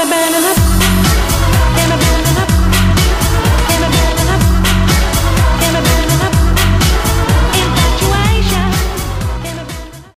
the band and I